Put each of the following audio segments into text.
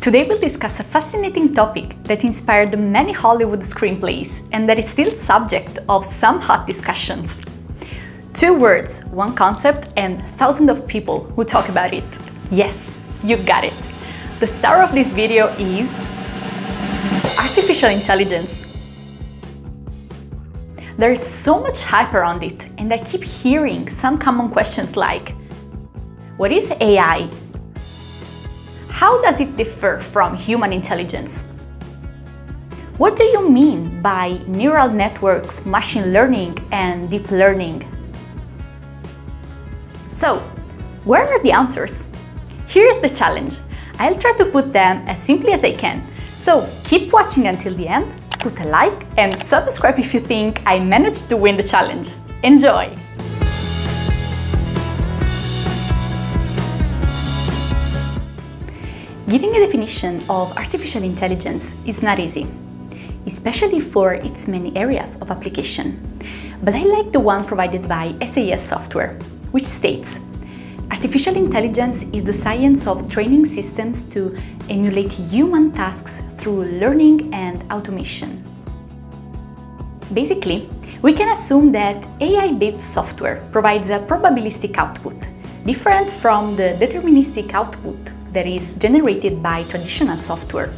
Today we'll discuss a fascinating topic that inspired many Hollywood screenplays and that is still subject of some hot discussions. Two words, one concept, and thousands of people who talk about it. Yes, you got it. The star of this video is artificial intelligence. There's so much hype around it, and I keep hearing some common questions like What is AI? How does it differ from human intelligence? What do you mean by neural networks, machine learning, and deep learning? So, where are the answers? Here's the challenge. I'll try to put them as simply as I can. So keep watching until the end, put a like and subscribe if you think I managed to win the challenge. Enjoy! Giving a definition of artificial intelligence is not easy, especially for its many areas of application. But I like the one provided by SAS Software, which states Artificial intelligence is the science of training systems to emulate human tasks through learning and automation. Basically, we can assume that AI-based software provides a probabilistic output, different from the deterministic output that is generated by traditional software.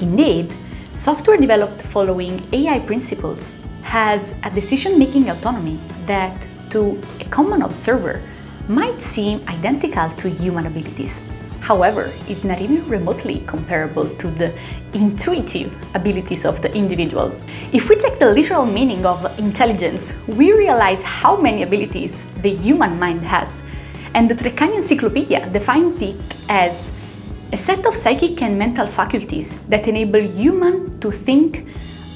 Indeed, software developed following AI principles has a decision-making autonomy that, to a common observer, might seem identical to human abilities. However, it's not even remotely comparable to the intuitive abilities of the individual. If we take the literal meaning of intelligence, we realize how many abilities the human mind has and the Treccani Encyclopedia defined it as a set of psychic and mental faculties that enable human to think,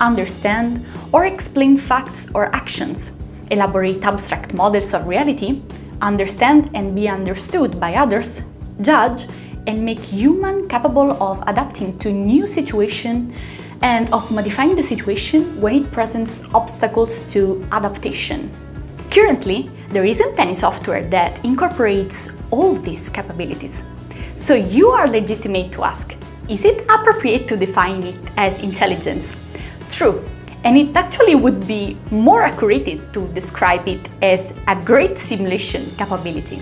understand, or explain facts or actions, elaborate abstract models of reality, understand and be understood by others, judge, and make human capable of adapting to new situation and of modifying the situation when it presents obstacles to adaptation. Currently, there isn't any software that incorporates all these capabilities. So you are legitimate to ask, is it appropriate to define it as intelligence? True, and it actually would be more accurate to describe it as a great simulation capability.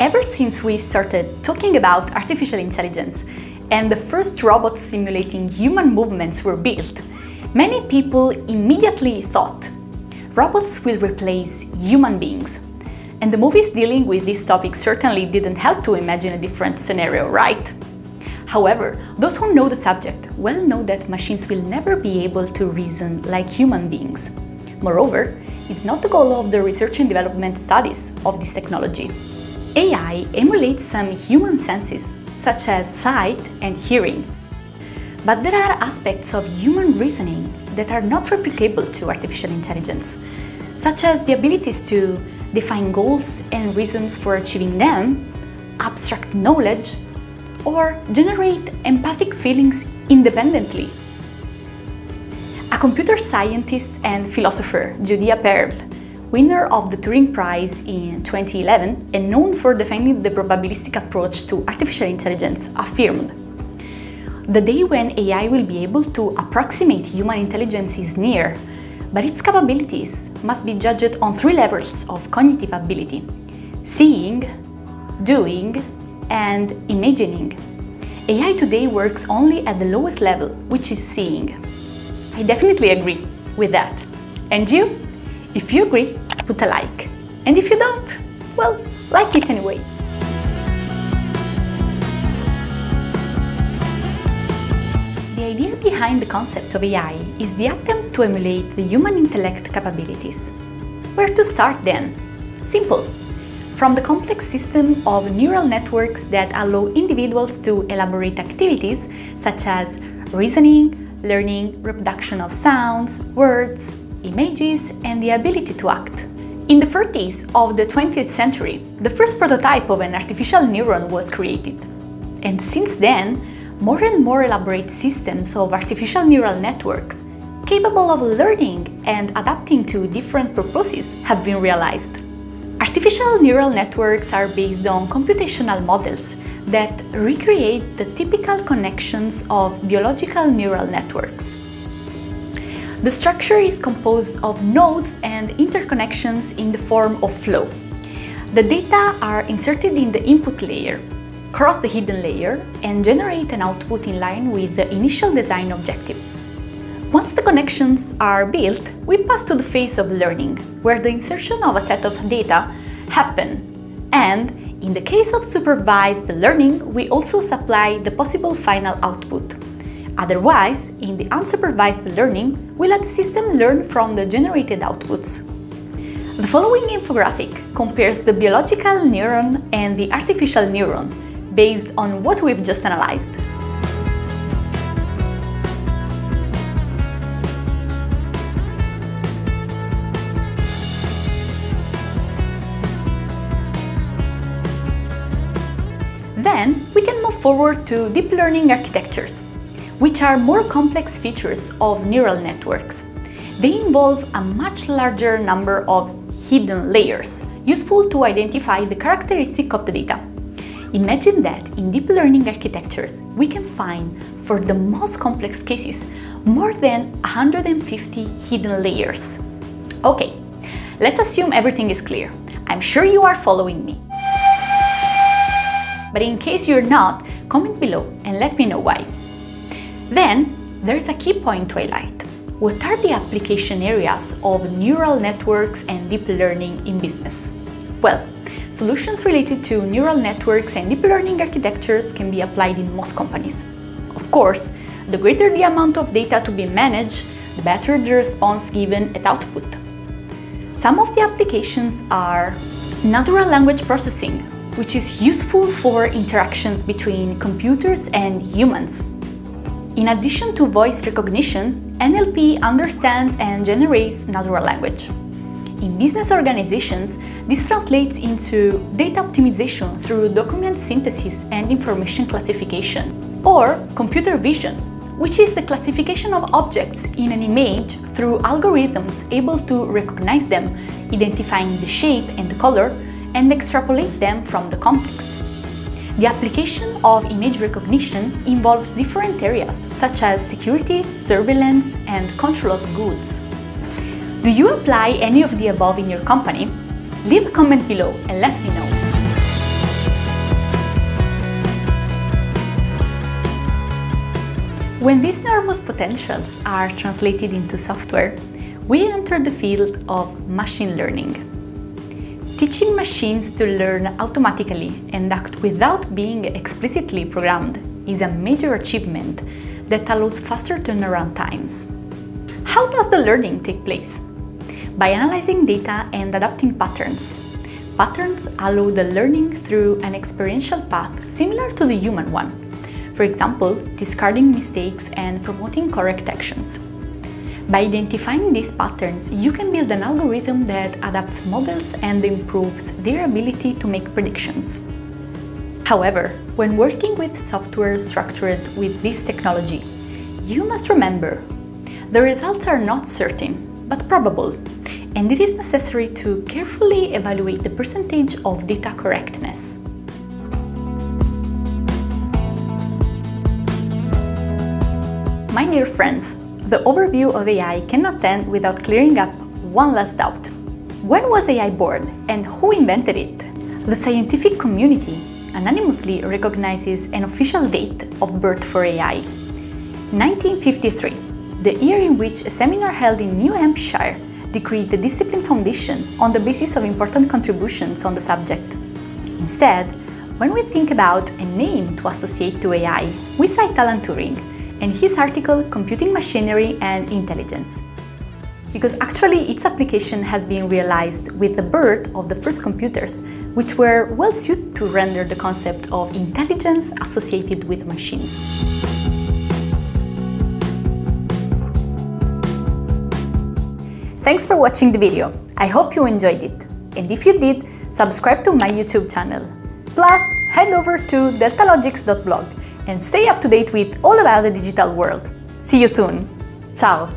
Ever since we started talking about artificial intelligence and the first robots simulating human movements were built, many people immediately thought robots will replace human beings. And the movies dealing with this topic certainly didn't help to imagine a different scenario, right? However, those who know the subject well know that machines will never be able to reason like human beings. Moreover, it's not the goal of the research and development studies of this technology. AI emulates some human senses, such as sight and hearing. But there are aspects of human reasoning that are not replicable to artificial intelligence, such as the abilities to define goals and reasons for achieving them, abstract knowledge, or generate empathic feelings independently. A computer scientist and philosopher, Judea Pearl, winner of the Turing Prize in 2011 and known for defending the probabilistic approach to artificial intelligence, affirmed The day when AI will be able to approximate human intelligence is near, but its capabilities must be judged on three levels of cognitive ability seeing, doing, and imagining. AI today works only at the lowest level, which is seeing. I definitely agree with that. And you? If you agree, put a like. And if you don't, well, like it anyway. The idea behind the concept of AI is the attempt to emulate the human intellect capabilities. Where to start then? Simple from the complex system of neural networks that allow individuals to elaborate activities such as reasoning, learning, reproduction of sounds, words, images, and the ability to act. In the 30s of the 20th century, the first prototype of an artificial neuron was created. And since then, more and more elaborate systems of artificial neural networks capable of learning and adapting to different purposes have been realized. Artificial neural networks are based on computational models that recreate the typical connections of biological neural networks. The structure is composed of nodes and interconnections in the form of flow. The data are inserted in the input layer, cross the hidden layer, and generate an output in line with the initial design objective. Once the connections are built, we pass to the phase of learning, where the insertion of a set of data happen. And in the case of supervised learning, we also supply the possible final output. Otherwise, in the unsupervised learning, we let the system learn from the generated outputs. The following infographic compares the biological neuron and the artificial neuron based on what we've just analyzed. Then we can move forward to deep learning architectures, which are more complex features of neural networks. They involve a much larger number of hidden layers, useful to identify the characteristic of the data. Imagine that in deep learning architectures, we can find, for the most complex cases, more than 150 hidden layers. Okay, let's assume everything is clear. I'm sure you are following me. But in case you're not, comment below and let me know why. Then, there's a key point to highlight. What are the application areas of neural networks and deep learning in business? Well, solutions related to neural networks and deep learning architectures can be applied in most companies. Of course, the greater the amount of data to be managed, the better the response given as output. Some of the applications are natural language processing, which is useful for interactions between computers and humans. In addition to voice recognition, NLP understands and generates natural language. In business organizations, this translates into data optimization through document synthesis and information classification, or computer vision, which is the classification of objects in an image through algorithms able to recognize them, identifying the shape and the color, and extrapolate them from the context. The application of image recognition involves different areas such as security, surveillance, and control of goods. Do you apply any of the above in your company? Leave a comment below and let me know. When these enormous potentials are translated into software, we enter the field of machine learning. Teaching machines to learn automatically and act without being explicitly programmed is a major achievement that allows faster turnaround times. How does the learning take place? By analyzing data and adapting patterns. Patterns allow the learning through an experiential path similar to the human one. For example, discarding mistakes and promoting correct actions. By identifying these patterns, you can build an algorithm that adapts models and improves their ability to make predictions. However, when working with software structured with this technology, you must remember the results are not certain, but probable, and it is necessary to carefully evaluate the percentage of data correctness. My dear friends, the overview of AI cannot end without clearing up one last doubt. When was AI born and who invented it? The scientific community anonymously recognizes an official date of birth for AI. 1953, the year in which a seminar held in New Hampshire decreed the discipline foundation on the basis of important contributions on the subject. Instead, when we think about a name to associate to AI, we cite Alan Turing, and his article Computing Machinery and Intelligence. Because actually its application has been realized with the birth of the first computers, which were well suited to render the concept of intelligence associated with machines. Thanks for watching the video. I hope you enjoyed it. And if you did, subscribe to my YouTube channel. Plus, head over to deltalogix.blog and stay up to date with all about the digital world. See you soon. Ciao!